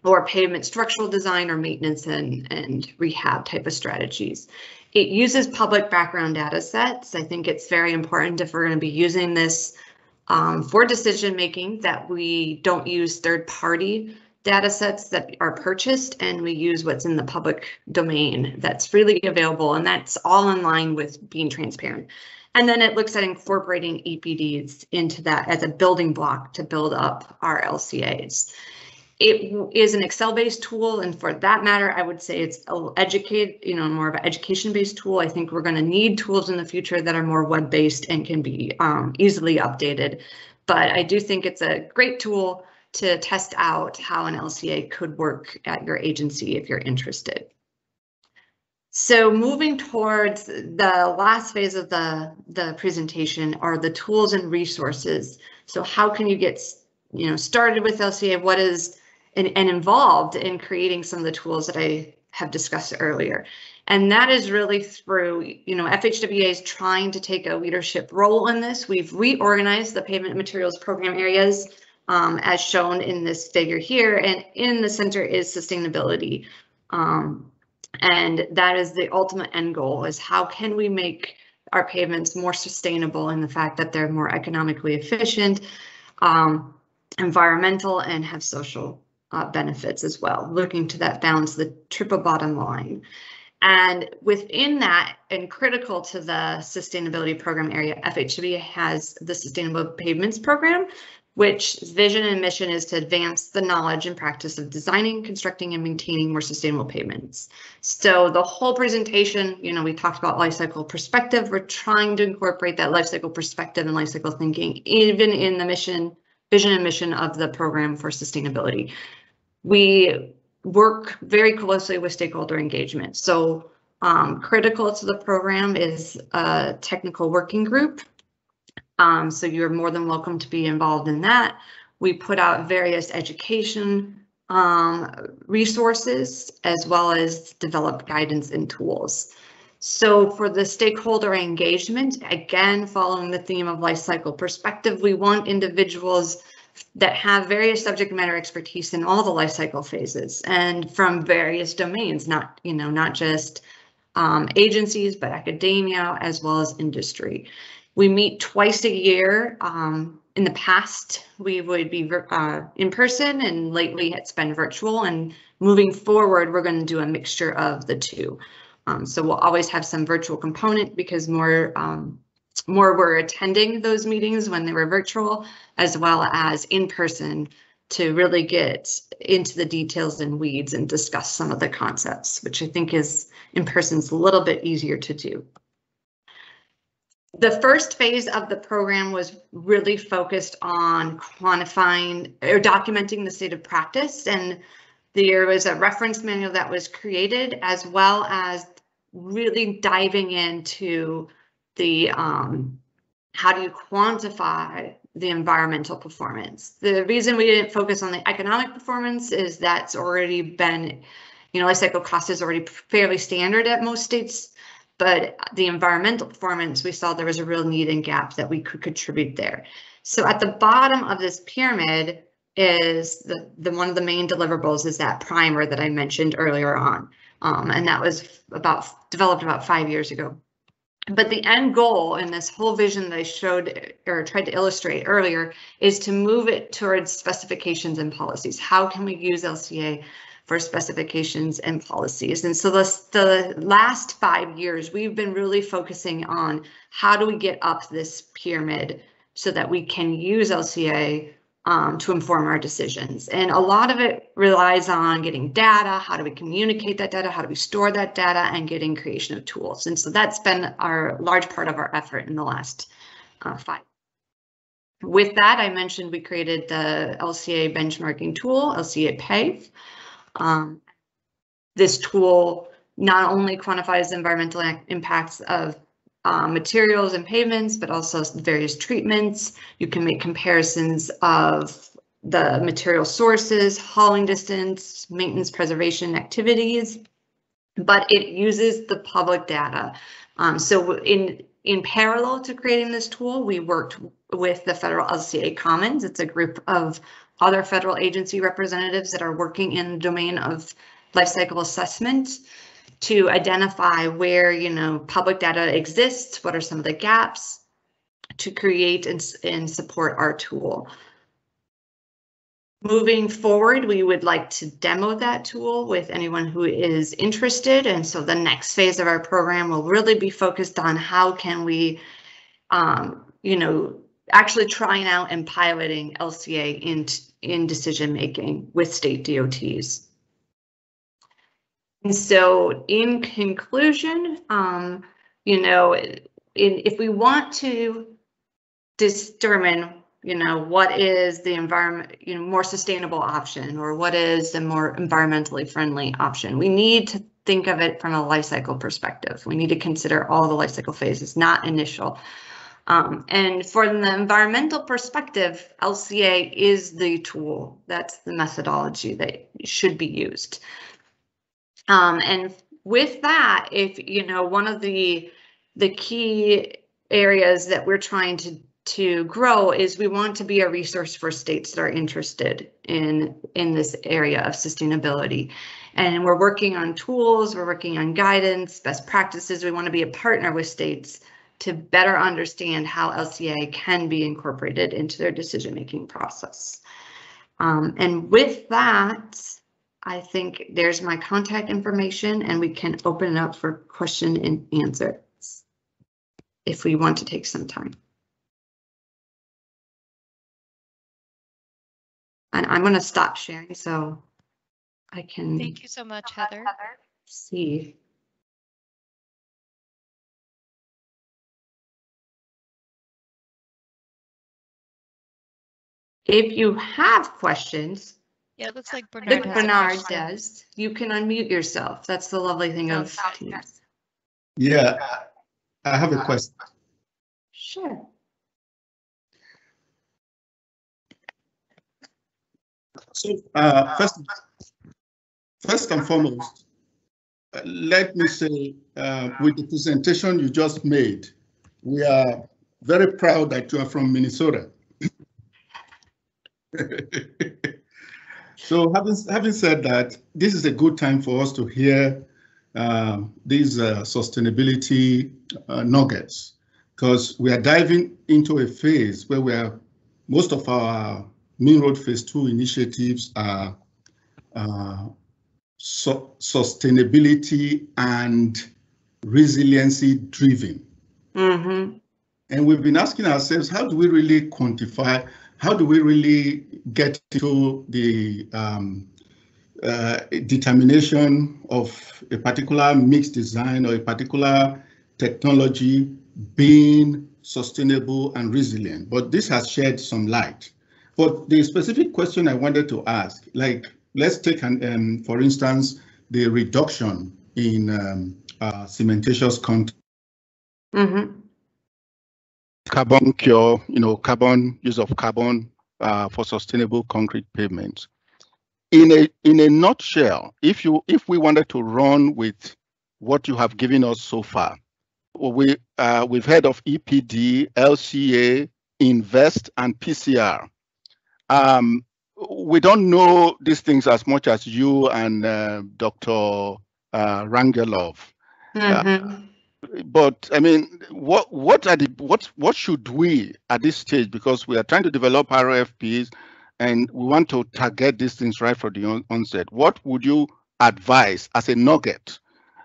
or pavement structural design or maintenance and, and rehab type of strategies. It uses public background data sets. I think it's very important if we're going to be using this um, for decision making that we don't use third party data sets that are purchased and we use what's in the public domain that's freely available and that's all in line with being transparent. And then it looks at incorporating EPDs into that as a building block to build up our LCAs. It is an Excel-based tool, and for that matter, I would say it's educate, you know, more of an education-based tool. I think we're going to need tools in the future that are more web-based and can be um, easily updated. But I do think it's a great tool to test out how an LCA could work at your agency if you're interested. So moving towards the last phase of the, the presentation are the tools and resources. So how can you get you know started with LCA? What is and, and involved in creating some of the tools that I have discussed earlier. And that is really through, you know, FHWA is trying to take a leadership role in this. We've reorganized the pavement materials program areas um, as shown in this figure here. And in the center is sustainability. Um, and that is the ultimate end goal is how can we make our pavements more sustainable in the fact that they're more economically efficient, um, environmental, and have social uh, benefits as well, looking to that balance, the triple bottom line. And within that, and critical to the sustainability program area, FHWA has the Sustainable Pavements Program, which vision and mission is to advance the knowledge and practice of designing, constructing, and maintaining more sustainable pavements. So the whole presentation, you know, we talked about life cycle perspective. We're trying to incorporate that life cycle perspective and life cycle thinking, even in the mission, vision and mission of the program for sustainability. We work very closely with stakeholder engagement. So um, critical to the program is a technical working group um, so you're more than welcome to be involved in that. We put out various education um, resources as well as develop guidance and tools. So for the stakeholder engagement, again, following the theme of life cycle perspective, we want individuals that have various subject matter expertise in all the life cycle phases and from various domains, not, you know, not just um, agencies, but academia as well as industry. We meet twice a year. Um, in the past, we would be uh, in person and lately it's been virtual and moving forward, we're going to do a mixture of the two. Um, so we'll always have some virtual component because more um, more were attending those meetings when they were virtual as well as in person to really get into the details and weeds and discuss some of the concepts, which I think is in person is a little bit easier to do. The first phase of the program was really focused on quantifying or documenting the state of practice and there was a reference manual that was created as well as really diving into the um, how do you quantify the environmental performance. The reason we didn't focus on the economic performance is that's already been, you know, life cycle cost is already fairly standard at most states. But the environmental performance, we saw there was a real need and gap that we could contribute there. So at the bottom of this pyramid is the, the one of the main deliverables is that primer that I mentioned earlier on. Um, and that was about developed about five years ago. But the end goal in this whole vision that I showed or tried to illustrate earlier is to move it towards specifications and policies. How can we use LCA for specifications and policies? And so the, the last five years, we've been really focusing on how do we get up this pyramid so that we can use LCA um, to inform our decisions. And a lot of it relies on getting data, how do we communicate that data, how do we store that data, and getting creation of tools. And so that's been our large part of our effort in the last uh, five. With that, I mentioned we created the LCA benchmarking tool, LCA PAVE. Um, this tool not only quantifies environmental impacts of uh, materials and pavements, but also various treatments. You can make comparisons of the material sources, hauling distance, maintenance preservation activities, but it uses the public data. Um, so in in parallel to creating this tool, we worked with the Federal LCA Commons. It's a group of other federal agency representatives that are working in the domain of life cycle assessment to identify where, you know, public data exists, what are some of the gaps to create and, and support our tool. Moving forward, we would like to demo that tool with anyone who is interested. And so the next phase of our program will really be focused on how can we, um, you know, actually trying out and piloting LCA in, in decision making with state DOTs. And so in conclusion, um, you know, in, if we want to determine, you know, what is the environment, you know, more sustainable option or what is the more environmentally friendly option, we need to think of it from a life cycle perspective. We need to consider all the life cycle phases, not initial. Um, and for the environmental perspective, LCA is the tool. That's the methodology that should be used. Um, and with that, if you know, one of the the key areas that we're trying to to grow is we want to be a resource for states that are interested in in this area of sustainability. And we're working on tools we're working on guidance best practices. We want to be a partner with states to better understand how lca can be incorporated into their decision making process. Um, and with that I think there's my contact information and we can open it up for question and answers if we want to take some time. And I'm going to stop sharing so I can. Thank you so much, Heather. See. If you have questions, yeah, it looks like I Bernard. think Bernard question. does. You can unmute yourself. That's the lovely thing of Oh, Teams. Yeah, I have a question. Sure. So, uh, first, first and foremost, uh, let me say, uh, with the presentation you just made, we are very proud that you are from Minnesota. so, having having said that, this is a good time for us to hear uh, these uh, sustainability uh, nuggets because we are diving into a phase where we are most of our MnROAD Phase 2 initiatives are uh, so sustainability and resiliency driven. Mm-hmm. And we've been asking ourselves, how do we really quantify, how do we really get to the um, uh, determination of a particular mixed design or a particular technology being sustainable and resilient? But this has shed some light. But the specific question I wanted to ask, like, let's take, an, um, for instance, the reduction in um, uh, cementitious content. Mm-hmm. Carbon cure, you know, carbon use of carbon uh, for sustainable concrete pavements. In a in a nutshell, if you if we wanted to run with what you have given us so far, we uh, we've heard of EPD, LCA, Invest, and PCR. Um, we don't know these things as much as you and uh, Dr. Uh, Rangelov. Uh, but I mean, what what are the what what should we at this stage? Because we are trying to develop RFPs, and we want to target these things right from the onset. What would you advise as a nugget?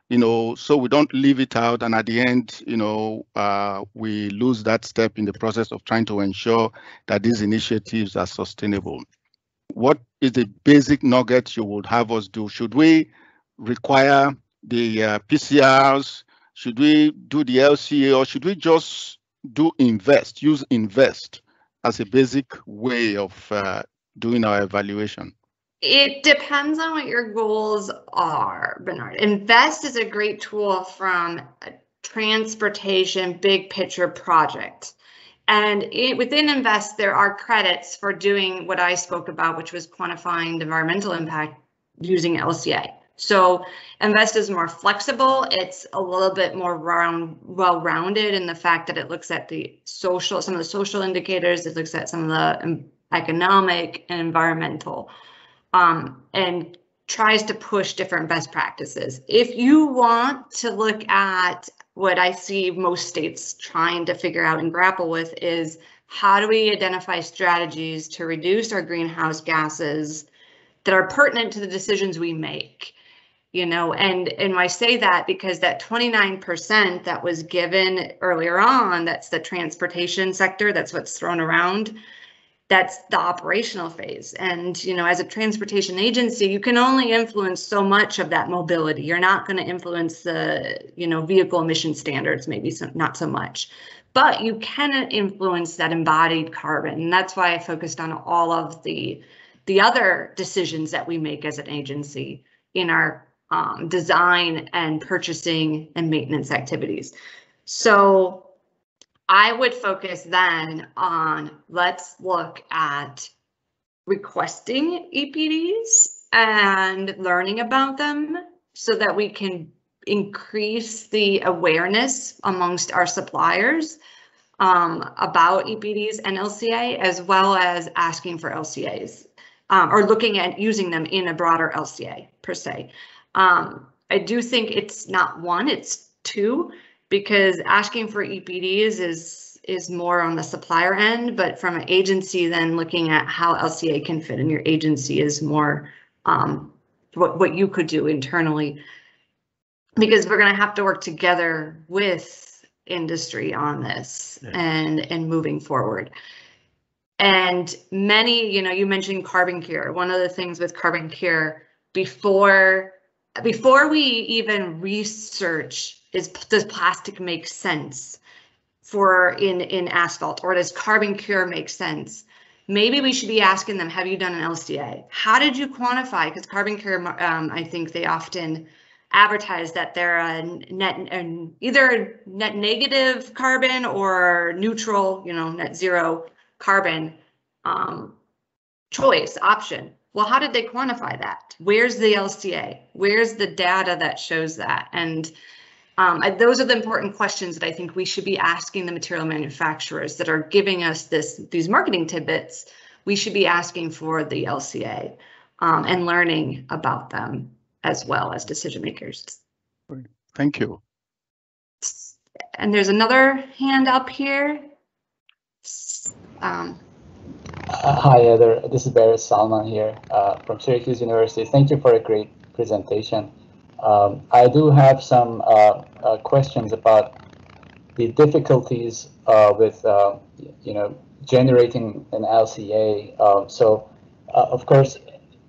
You know, so we don't leave it out, and at the end, you know, uh, we lose that step in the process of trying to ensure that these initiatives are sustainable what is the basic nugget you would have us do? Should we require the uh, PCRs? Should we do the LCA or should we just do invest, use invest as a basic way of uh, doing our evaluation? It depends on what your goals are, Bernard. Invest is a great tool from a transportation big picture project. And it, within Invest, there are credits for doing what I spoke about, which was quantifying the environmental impact using LCA. So Invest is more flexible. It's a little bit more round, well-rounded in the fact that it looks at the social, some of the social indicators. It looks at some of the economic and environmental, um, and tries to push different best practices. If you want to look at what I see most states trying to figure out and grapple with is how do we identify strategies to reduce our greenhouse gases that are pertinent to the decisions we make? You know, and and I say that because that 29% that was given earlier on, that's the transportation sector, that's what's thrown around that's the operational phase. And, you know, as a transportation agency, you can only influence so much of that mobility. You're not going to influence the, you know, vehicle emission standards, maybe so, not so much. But you can influence that embodied carbon. And that's why I focused on all of the the other decisions that we make as an agency in our um, design and purchasing and maintenance activities. So I would focus then on let's look at requesting EPDs and learning about them so that we can increase the awareness amongst our suppliers um, about EPDs and LCA, as well as asking for LCAs um, or looking at using them in a broader LCA per se. Um, I do think it's not one, it's two because asking for EPDs is is more on the supplier end, but from an agency, then looking at how LCA can fit in your agency is more um, what what you could do internally, because we're going to have to work together with industry on this yeah. and and moving forward. And many, you know, you mentioned CarbonCure. One of the things with CarbonCure before before we even research is does plastic make sense for in in asphalt or does CarbonCure make sense? Maybe we should be asking them have you done an lca how did you quantify? Because CarbonCure um, i think they often advertise that they're a net and either net negative carbon or neutral you know net zero carbon um, choice option well how did they quantify that where's the lca where's the data that shows that and um, I, those are the important questions that I think we should be asking the material manufacturers that are giving us this these marketing tidbits. We should be asking for the LCA um, and learning about them as well as decision makers. Thank you. And there's another hand up here. Um, hi, Heather. This is Baris Salman here uh, from Syracuse University. Thank you for a great presentation. Um, I do have some uh, uh, questions about the difficulties uh, with, uh, you know, generating an LCA. Um, so, uh, of course,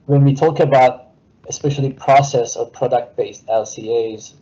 when we talk about especially process or product-based LCAs,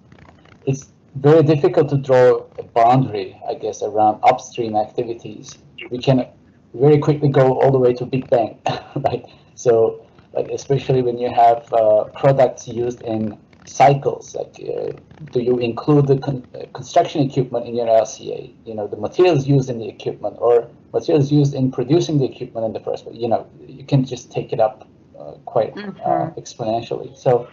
it's very difficult to draw a boundary, I guess, around upstream activities. We can very quickly go all the way to Big Bang, right? So, like especially when you have uh, products used in cycles? Like, uh, do you include the con uh, construction equipment in your LCA? You know, the materials used in the equipment or materials used in producing the equipment in the first place. You know, you can just take it up uh, quite mm -hmm. exponentially. So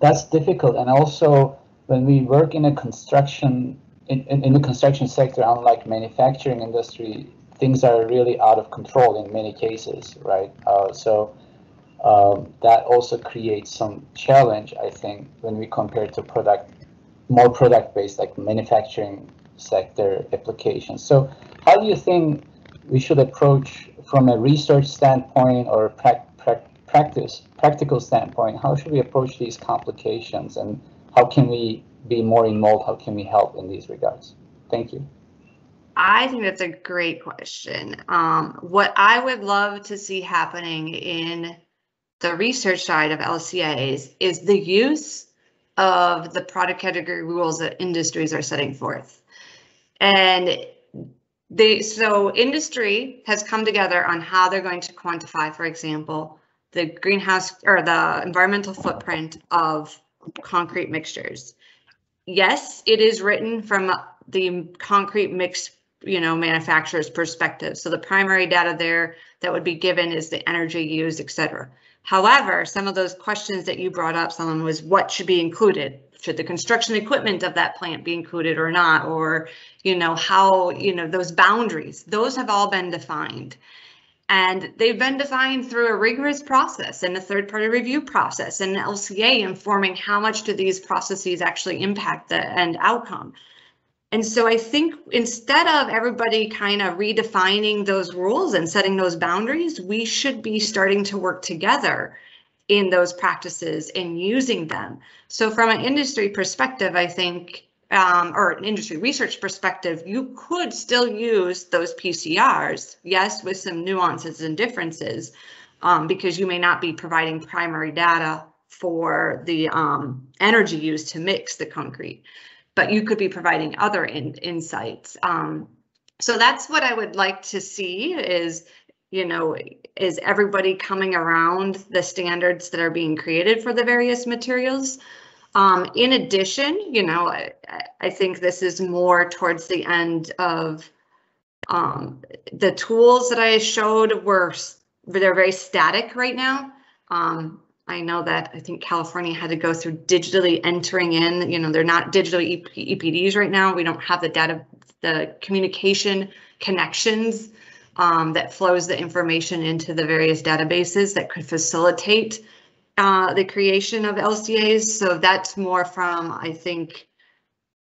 that's difficult. And also, when we work in a construction in, in, in the construction sector, unlike manufacturing industry, things are really out of control in many cases, right? Uh, so um, that also creates some challenge, I think, when we compare to product, more product-based like manufacturing sector applications. So how do you think we should approach from a research standpoint or pra pra practice, practical standpoint, how should we approach these complications and how can we be more involved? How can we help in these regards? Thank you. I think that's a great question. Um, what I would love to see happening in the research side of LCAs is the use of the product category rules that industries are setting forth. And they so industry has come together on how they're going to quantify, for example, the greenhouse or the environmental footprint of concrete mixtures. Yes, it is written from the concrete mix you know, manufacturer's perspective. So the primary data there that would be given is the energy used, et cetera. However, some of those questions that you brought up, someone was what should be included? Should the construction equipment of that plant be included or not? Or, you know, how, you know, those boundaries, those have all been defined. And they've been defined through a rigorous process and a third party review process and LCA informing how much do these processes actually impact the end outcome. And so I think instead of everybody kind of redefining those rules and setting those boundaries, we should be starting to work together in those practices and using them. So from an industry perspective, I think, um, or an industry research perspective, you could still use those PCRs, yes, with some nuances and differences, um, because you may not be providing primary data for the um, energy used to mix the concrete but you could be providing other in, insights. Um, so that's what I would like to see is, you know, is everybody coming around the standards that are being created for the various materials? Um, in addition, you know, I, I, think this is more towards the end of um, the tools that I showed were they're very static right now. Um, I know that I think California had to go through digitally entering in, you know, they're not digital EP EPDs right now. We don't have the data, the communication connections um, that flows the information into the various databases that could facilitate uh, the creation of LCAs. So that's more from, I think,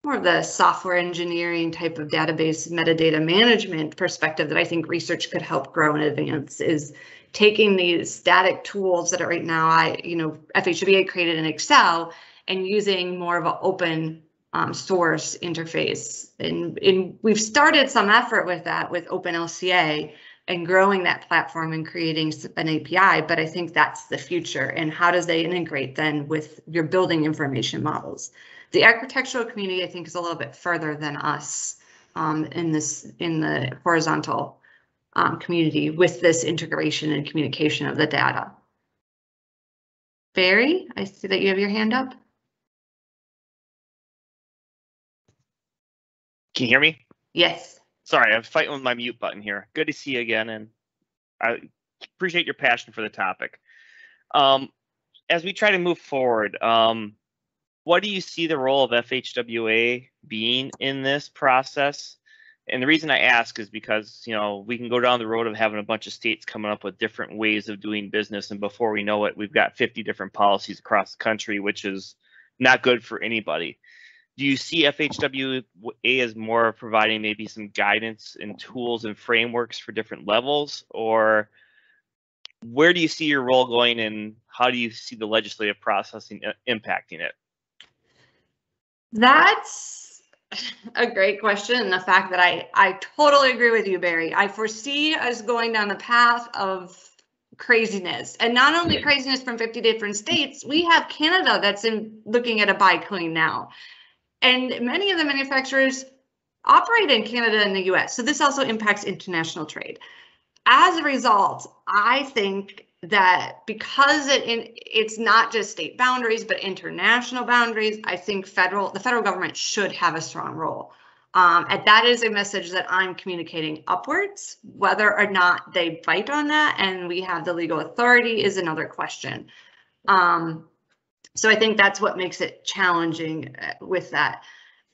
more of the software engineering type of database metadata management perspective that I think research could help grow and advance is taking these static tools that are right now, I, you know, FHWA created in Excel and using more of an open um, source interface. And, and we've started some effort with that with OpenLCA and growing that platform and creating an API, but I think that's the future. And how does they integrate then with your building information models? The architectural community, I think, is a little bit further than us um, in this in the horizontal um, community with this integration and communication of the data. Barry, I see that you have your hand up. Can you hear me? Yes. Sorry, I'm fighting with my mute button here. Good to see you again, and I appreciate your passion for the topic. Um, as we try to move forward, um, what do you see the role of FHWA being in this process? And the reason I ask is because you know we can go down the road of having a bunch of states coming up with different ways of doing business, and before we know it, we've got 50 different policies across the country, which is not good for anybody. Do you see FHWA as more providing maybe some guidance and tools and frameworks for different levels, or where do you see your role going, and how do you see the legislative process uh, impacting it? That's a great question. And the fact that I, I totally agree with you, Barry. I foresee us going down the path of craziness and not only craziness from 50 different states, we have Canada that's in looking at a buy clean now. And many of the manufacturers operate in Canada and the US. So this also impacts international trade. As a result, I think that because it in it's not just state boundaries but international boundaries i think federal the federal government should have a strong role. Um, and that is a message that i'm communicating upwards whether or not they bite on that and we have the legal authority is another question. Um, so i think that's what makes it challenging uh, with that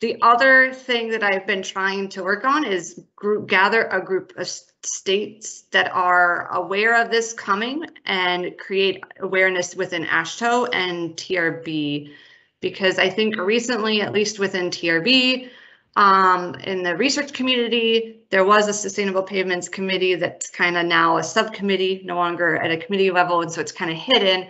the other thing that I've been trying to work on is group gather a group of states that are aware of this coming and create awareness within AASHTO and TRB. Because I think recently, at least within TRB, um, in the research community, there was a sustainable pavements committee that's kind of now a subcommittee, no longer at a committee level, and so it's kind of hidden.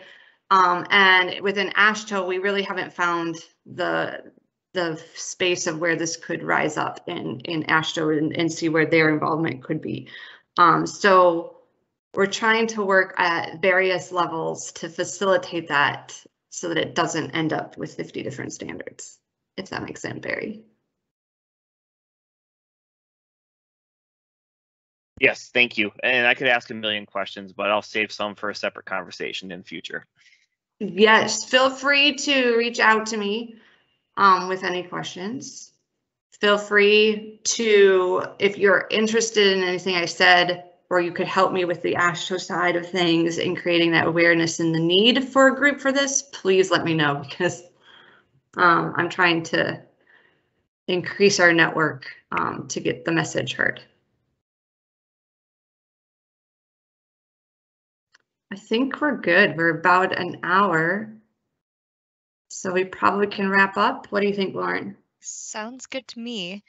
Um, and within AASHTO, we really haven't found the the space of where this could rise up in in AASHTO and, and see where their involvement could be. Um, so we're trying to work at various levels to facilitate that so that it doesn't end up with 50 different standards, if that makes sense, Baris. Yes, thank you. And I could ask a million questions, but I'll save some for a separate conversation in future. Yes, feel free to reach out to me um, with any questions. Feel free to, if you're interested in anything I said, or you could help me with the AASHTO side of things in creating that awareness and the need for a group for this, please let me know because um, I'm trying to increase our network um, to get the message heard. I think we're good. We're about an hour. So we probably can wrap up. What do you think, Lauren? Sounds good to me.